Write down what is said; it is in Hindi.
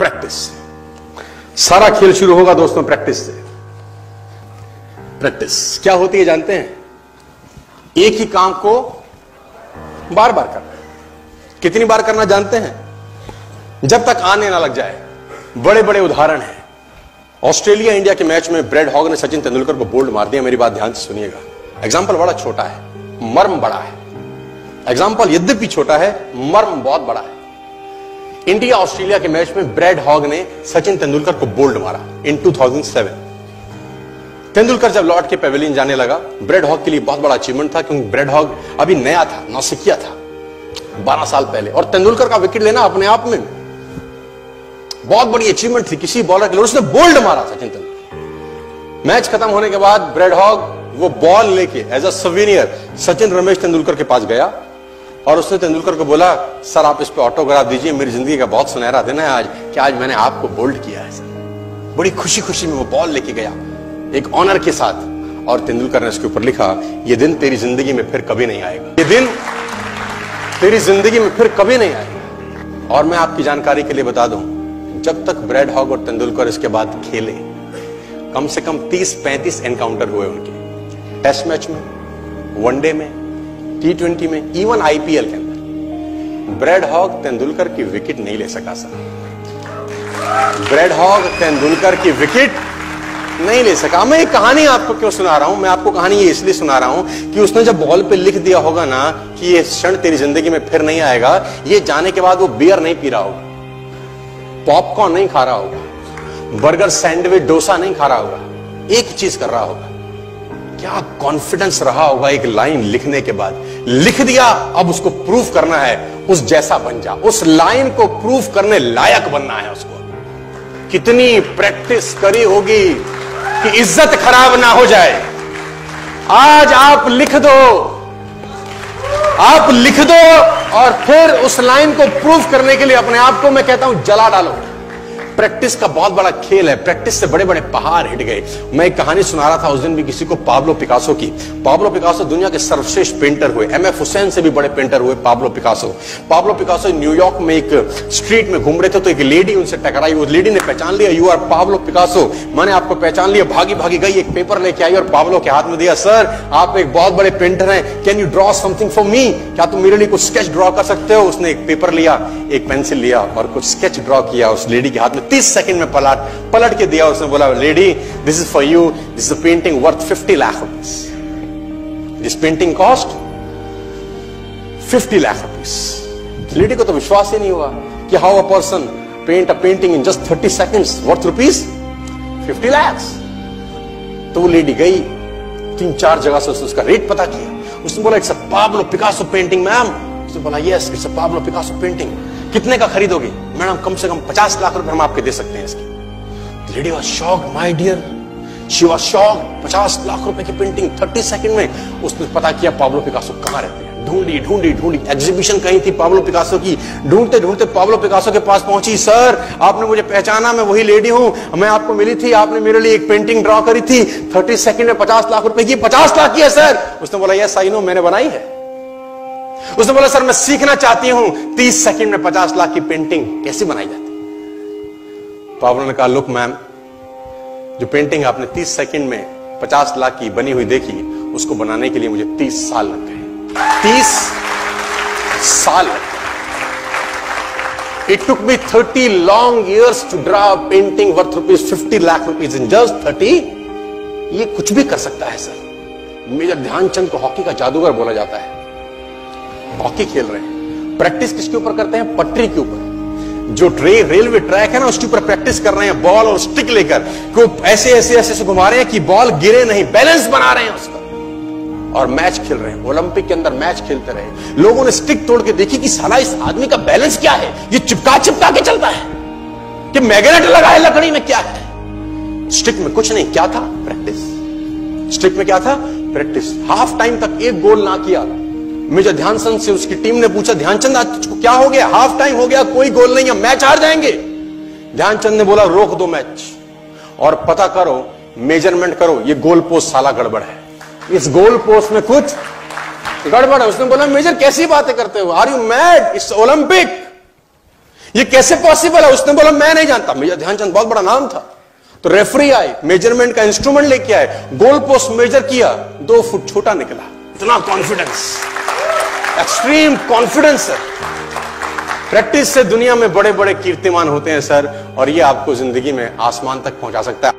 प्रैक्टिस सारा खेल शुरू होगा दोस्तों प्रैक्टिस से। प्रैक्टिस क्या होती है जानते हैं? एक ही काम को बार बार करना कितनी बार करना जानते हैं? जब तक आने ना लग जाए। बड़े बड़े उदाहरण हैं। ऑस्ट्रेलिया इंडिया के मैच में ब्रेड हॉग ने सचिन तेंदुलकर को बोल्ड मार दिया। मेरी बात ध्यान से सुनिएगा। एग्ज़ाम्पल बड़ा छोटा है। मर्म बड़ा है। एग्ज़ाम्पल यद्यपि छोटा है, मर्म बहुत बड़ा है। इंडिया ऑस्ट्रेलिया के मैच में ब्रेड हॉग ने सचिन तेंदुलकर को बोल्ड मारा इन 2007 तेंदुलकर जब लौट के पेवेलियन जाने लगा, ब्रेड हॉग के लिए बहुत बड़ा अचीवमेंट था क्योंकि ब्रेड हॉग अभी नया था, नौसिकिया था 12 साल पहले। और तेंदुलकर का विकेट लेना अपने आप में बहुत बड़ी अचीवमेंट थी, किसी बॉलर के लिए। उसने बोल्ड मारा सचिन तेंदुलकर। मैच खत्म होने के बाद ब्रेड हॉग वो बॉल लेके as a souvenir Sachin Ramesh Tendulkar के पास गया। और उसने तेंदुलकर को बोला, सर, आप इस पे ऑटोग्राफ दीजिए, मेरी ज़िंदगी का बहुत सुनहरा दिन है आज, कि आज मैंने आपको बोल्ड किया है, सर. बड़ी खुशी खुशी में वो बॉल लेके गया, एक ऑनर के साथ, और तेंदुलकर ने उसके ऊपर लिखा, ये दिन तेरी ज़िंदगी में फिर कभी नहीं आएगा। ये दिन तेरी ज़िंदगी में फिर कभी नहीं आएगा। और मैं आपकी जानकारी के लिए बता दूँ, जब तक ब्रेड हॉग और तेंदुलकर इसके बाद खेले, कम से कम 30-35 एनकाउंटर हुए उनके। टेस्ट मैच में, वनडे में टी ट्वेंटी में इवन आईपीएल के अंदर ब्रेड हॉग तेंदुलकर की विकेट नहीं ले सका सर ब्रेड हॉग तेंदुलकर की विकेट नहीं ले सका। मैं एक कहानी आपको क्यों सुना रहा हूँ? मैं आपको कहानी ये इसलिए सुना रहा हूँ कि उसने जब बॉल पे लिख दिया होगा ना कि ये क्षण तेरी ज़िंदगी में फिर नहीं आएगा, ये जाने के बाद वो बियर नहीं पी रहा होगा पॉपकॉर्न नहीं खा रहा होगा बर्गर सैंडविच डोसा नहीं खा रहा होगा, एक चीज़ कर रहा होगा। क्या कॉन्फिडेंस रहा होगा एक लाइन लिखने के बाद? लिख दिया, अब उसको प्रूफ करना है, उस जैसा बन जा। उस लाइन को प्रूफ करने लायक बनना है उसको। कितनी प्रैक्टिस करी होगी कि इज़्ज़त खराब ना हो जाए। आज आप लिख दो। आप लिख दो और फिर उस लाइन को प्रूफ करने के लिए अपने आप को मैं कहता हूँ, जला डालो। प्रैक्टिस का बहुत बड़ा खेल है। प्रैक्टिस से बड़े बड़े पहाड़ हिट गए। मैं एक कहानी सुना रहा था उस दिन भी किसी को पाब्लो पिकासो की। पाब्लो पिकासो दुनिया के सर्वश्रेष्ठ पेंटर हुए। एम एफ़ हुसैन से भी बड़े पेंटर हुए Pablo Picasso. Pablo Picasso New York में एक स्ट्रीट में घूम रहे थे तो एक लेडी उनसे टकराई। उस लेडी ने पहचान लिया यू आर पाब्लो पिकासो। मैंने आपको पहचान लिया। भागी भागी गई, एक पेपर लेके आई और पाब्लो के हाथ में दिया सर आप एक बहुत बड़े पेंटर हैं। Can you draw something for me क्या तुम मेरे लिए कुछ स्केच ड्रॉ कर सकते हो? उसने एक पेपर लिया, एक पेंसिल लिया और कुछ स्केच ड्रॉ किया। उस लेडी के हाथ में तीस सेकंड में पलट पलट के दिया उसने, बोला lady this is for you this is painting worth fifty lakh rupees this painting cost fifty lakh rupees lady को तो विश्वास ही नहीं हुआ कि how a person paint a painting in just thirty seconds worth rupees fifty lakhs तो वो लेडी गई, तीन चार जगह से उसका रेट पता किया। उसने बोला it's a Pablo Picasso painting ma'am उसने बोला yes it's a Pablo Picasso painting कितने का खरीदोगे? मैडम, कम से कम पचास लाख रुपए हम आपके दे सकते हैं इसकी। Lady was shock my dear she was shock पचास लाख रुपए की पेंटिंग थर्टी सेकंड में उसने पता किया पाब्लो पिकासो कहाँ रहते हैं। ढूंढी ढूंढी ढूंढी। एग्जीबिशन कहीं थी पाब्लो पिकासो की। ढूंढते ढूंढते पाब्लो पिकासो के पास पहुँची सर आपने मुझे पहचाना, मैं वही लेडी हूँ। मैं आपको मिली थी, आपने मेरे लिए एक पेंटिंग ड्रॉ करी थी। थर्टी सेकंड में पचास लाख रुपए की, पचास लाख की है सर उसने बोला यस आई नो मैंने बनाई है। उसने बोला, सर, मैं सीखना चाहती हूँ। तीस सेकंड में पचास लाख की पेंटिंग कैसे बनाई जाती पाब्लो ने कहा, लुक, मैम, जो पेंटिंग आपने तीस सेकंड में पचास लाख की बनी हुई देखी, उसको बनाने के लिए मुझे तीस साल लग गए तीस साल it took me thirty long years to draw painting worth rupees fifty lakh rupees in just thirty ये कुछ भी कर सकता है, सर। मेजर ध्यानचंद को हॉकी का जादूगर बोला जाता है। हॉकी खेल रहे हैं। प्रैक्टिस किसके ऊपर करते हैं? पटरी के ऊपर। जो ट्रे, रेलवे ट्रैक है ना, उसके ऊपर प्रैक्टिस कर रहे हैं बॉल और स्टिक लेकर। को ऐसे ऐसे ऐसे से घुमा रहे हैं कि बॉल गिरे नहीं बैलेंस बना रहे हैं उसका। और मैच खेल रहे हैं। ओलंपिक के अंदर मैच खेलते रहे। लोगों ने स्टिक तोड़ के देखी कि साला इस आदमी का बैलेंस क्या है? ये चिपका चिपका के चलता है। कि मैग्नेट लगा है लकड़ी में क्या है? स्टिक में कुछ नहीं। क्या था? प्रैक्टिस स्टिक में क्या था? प्रैक्टिस हाफ़ टाइम तक एक गोल ना किया। मेजर ध्यानचंद से उसकी टीम ने पूछा, ध्यानचंद, आज क्या हो गया? हाफ़ टाइम हो गया, कोई गोल नहीं है, मैच हार जाएँगे. ध्यानचंद ने बोला, रोक दो मैच और पता करो मेज़रमेंट करो, ये गोल पोस्ट साला गड़बड़ है. इस गोल पोस्ट में कुछ गड़बड़ है। उसने बोला, मेजर, कैसी बातें करते हो? Are you mad it's Olympic ये कैसे पॉसिबल है? उसने बोला, मैं नहीं जानता। मेजर ध्यानचंद, बहुत बड़ा नाम था। तो रेफरी आए मेज़रमेंट का इंस्ट्रूमेंट लेके आए गोल पोस्ट मेजर किया, दो फुट छोटा निकला। इतना कॉन्फिडेंस एक्सट्रीम कॉन्फिडेंस है। प्रैक्टिस से दुनिया में बड़े बड़े कीर्तिमान होते हैं, सर, और ये आपको ज़िंदगी में आसमान तक पहुँचा सकता है।